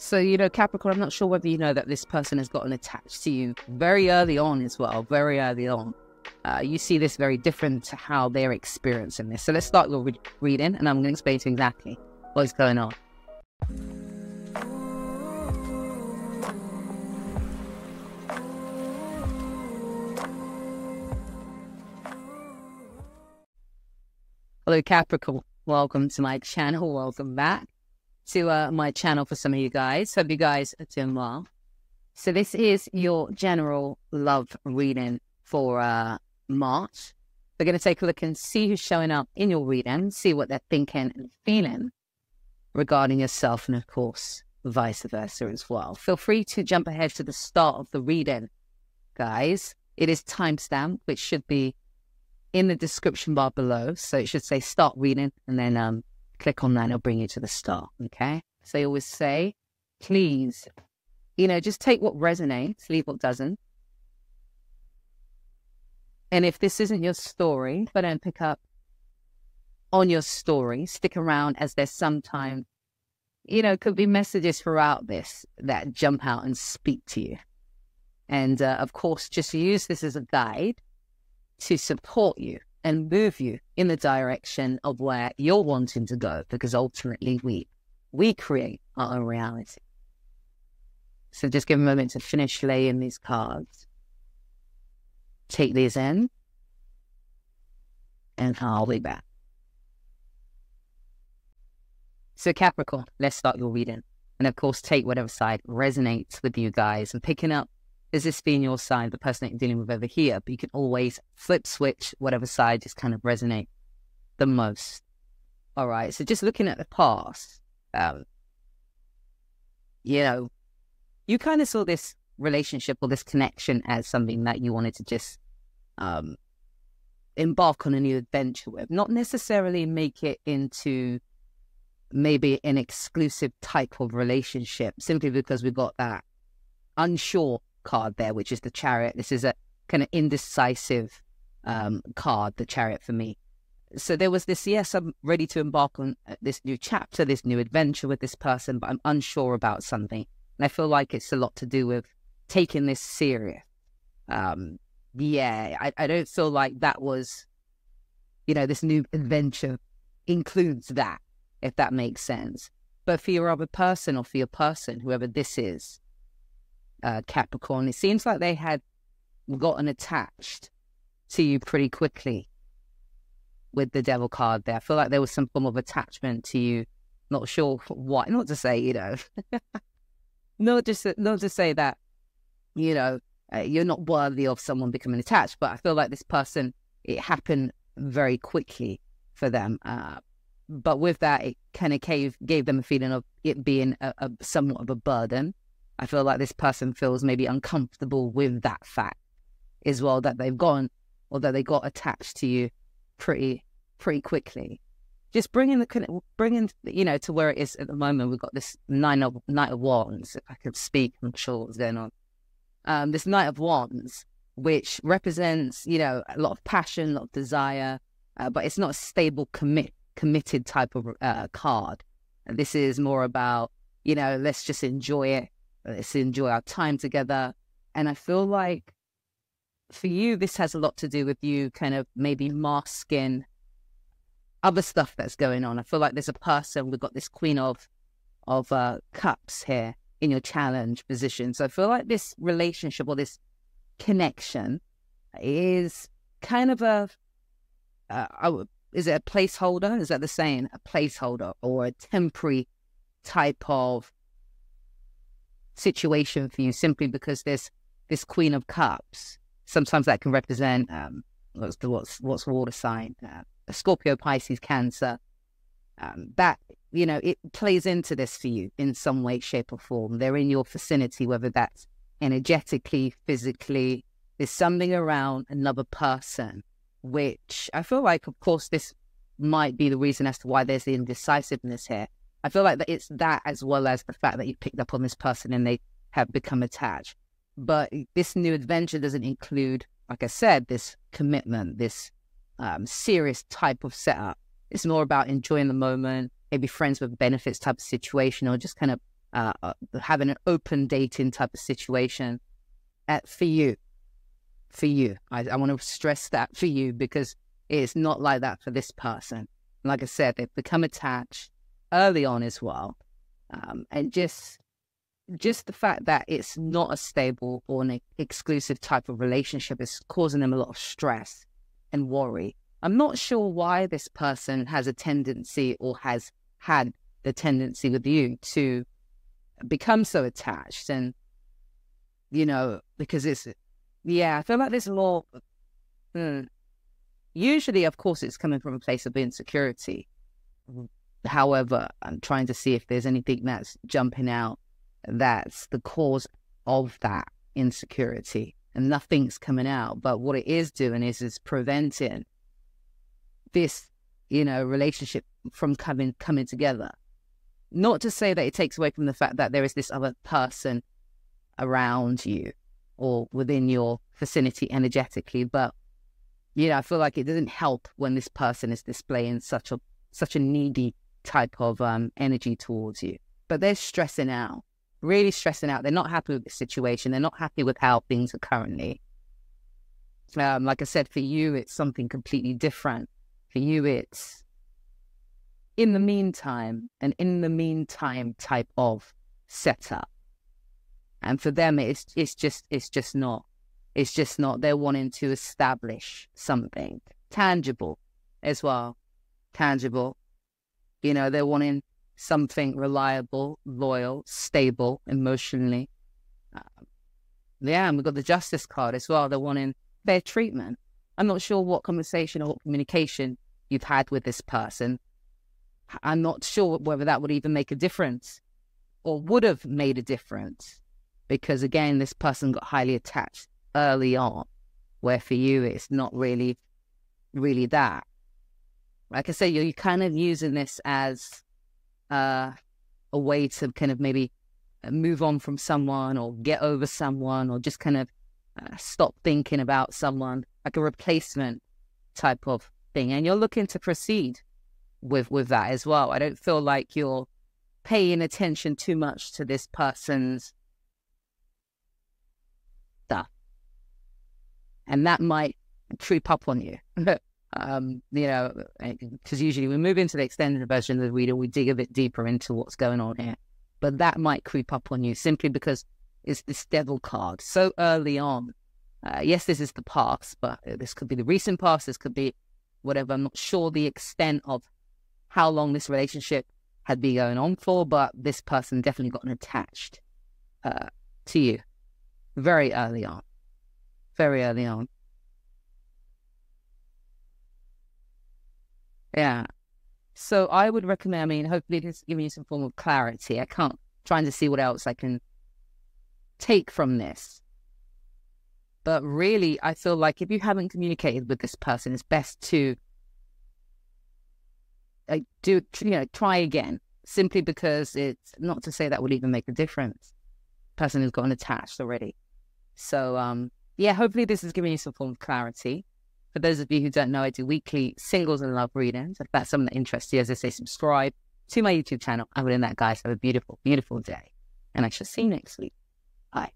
So, you know, Capricorn, I'm not sure whether you know that this person has gotten attached to you very early on as well, very early on. Uh, you see this very different to how they're experiencing this. So let's start your re- reading, and I'm going to explain to you exactly what's going on. Hello, Capricorn. Welcome to my channel. Welcome back to uh, my channel for some of you guys. Hope you guys are doing well. So this is your general love reading for uh, March. We're going to take a look and see who's showing up in your reading, see what they're thinking and feeling regarding yourself, and of course, vice versa as well. Feel free to jump ahead to the start of the reading, guys. It is timestamp, which should be in the description bar below. So it should say start reading and then um, click on that and it'll bring you to the start. Okay. So I always say, please, you know, just take what resonates, leave what doesn't. And if this isn't your story, but don't pick up on your story, stick around as there's sometimes, you know, could be messages throughout this that jump out and speak to you. And uh, of course, just use this as a guide to support you and move you in the direction of where you're wanting to go because ultimately we we create our own reality. So just give a moment to finish laying these cards. Take these in and I'll be back. So Capricorn, let's start your reading. And of course, take whatever side resonates with you guys and picking up is this being your side, the person that you're dealing with over here? But you can always flip switch whatever side just kind of resonate the most. All right. So just looking at the past, um, you know, you kind of saw this relationship or this connection as something that you wanted to just um, embark on a new adventure with, not necessarily make it into maybe an exclusive type of relationship, simply because we got that unsure card there, which is the chariot. This is a kind of indecisive um, card, the chariot for me. So there was this, yes, I'm ready to embark on uh, this new chapter, this new adventure with this person, but I'm unsure about something. And I feel like it's a lot to do with taking this serious. Um, yeah, I, I don't feel like that was, you know, this new adventure includes that, if that makes sense. But for your other person or for your person, whoever this is, uh, Capricorn, it seems like they had gotten attached to you pretty quickly with the devil card there. I feel like there was some form of attachment to you. Not sure what, not to say, you know, not just not to say that, you know, uh, you're not worthy of someone becoming attached, but I feel like this person, it happened very quickly for them. Uh, but with that, it kind of gave, gave them a feeling of it being a, a somewhat of a burden. I feel like this person feels maybe uncomfortable with that fact as well that they've gone or that they got attached to you pretty pretty quickly. Just bringing the bringing you know to where it is at the moment. We've got this nine of knight of wands. If I could speak, I'm sure what's going on. Um, this knight of wands, which represents you know a lot of passion, a lot of desire, uh, but it's not a stable commit committed type of uh, card. This is more about you know let's just enjoy it Let's enjoy our time together. And I feel like for you, this has a lot to do with you kind of maybe masking other stuff that's going on. I feel like there's a person, we've got this queen of of uh, cups here in your challenge position. So I feel like this relationship or this connection is kind of a, uh, is it a placeholder? Is that the saying? A placeholder or a temporary type of situation for you simply because there's this Queen of Cups. Sometimes that can represent um, what's the what's what's water sign, uh, Scorpio, Pisces, Cancer. Um, that you know it plays into this for you in some way, shape, or form. They're in your vicinity, whether that's energetically, physically. There's something around another person, which I feel like, of course, this might be the reason as to why there's the indecisiveness here. I feel like that it's that as well as the fact that you picked up on this person and they have become attached. But this new adventure doesn't include, like I said, this commitment, this um, serious type of setup. It's more about enjoying the moment, maybe friends with benefits type of situation, or just kind of uh, uh, having an open dating type of situation. Uh, for you, for you, I, I want to stress that for you because it's not like that for this person. Like I said, they've become attached early on as well, um, and just just the fact that it's not a stable or an exclusive type of relationship is causing them a lot of stress and worry. I'm not sure why this person has a tendency or has had the tendency with you to become so attached and you know because it's yeah i feel like there's more hmm. usually of course it's coming from a place of insecurity however i'm trying to see if there's anything that's jumping out that's the cause of that insecurity. And nothing's coming out but what it is doing is is preventing this you know relationship from coming coming together. Not to say that it takes away from the fact that there is this other person around you or within your vicinity energetically but you know i feel like it doesn't help when this person is displaying such a such a needy type of um, energy towards you but they're stressing out really stressing out. They're not happy with the situation. They're not happy with how things are currently. Um, like I said, for you, it's something completely different. For you, it's in the meantime, and in the meantime type of setup. And for them, it's it's just it's just not. It's just not. They're wanting to establish something tangible as well. Tangible. You know, they're wanting something reliable, loyal, stable emotionally. Um, yeah, and we've got the justice card as well. They're wanting fair treatment. I'm not sure what conversation or what communication you've had with this person. I'm not sure whether that would even make a difference or would have made a difference because, again, this person got highly attached early on, where for you, it's not really, really that. Like I say, you're kind of using this as uh, a way to kind of maybe uh, move on from someone or get over someone or just kind of uh, stop thinking about someone like a replacement type of thing. And you're looking to proceed with with that as well. I don't feel like you're paying attention too much to this person's stuff. And that might creep up on you um, you know, because usually we move into the extended version of the reader, we dig a bit deeper into what's going on here. But that might creep up on you simply because it's this devil card so early on. Uh, yes, this is the past, but this could be the recent past. This could be whatever. I'm not sure the extent of how long this relationship had been going on for, but this person definitely gotten attached uh, to you very early on. Very early on. Yeah. So I would recommend, I mean, hopefully this is giving you some form of clarity. I can't, trying to see what else I can take from this. But really, I feel like if you haven't communicated with this person, it's best to uh, do, you know, try again. Simply because it's not to say that would even make a difference. Person who's gotten attached already. So, um, yeah, hopefully this is giving you some form of clarity. For those of you who don't know, I do weekly singles and love readings. If that's something that interests you, as I say, subscribe to my YouTube channel. Other than that, guys, have a beautiful, beautiful day. And I shall see you next week. Bye.